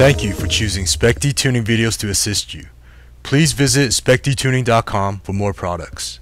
Thank you for choosing Spec Tuning videos to assist you. Please visit specdtuning.com for more products.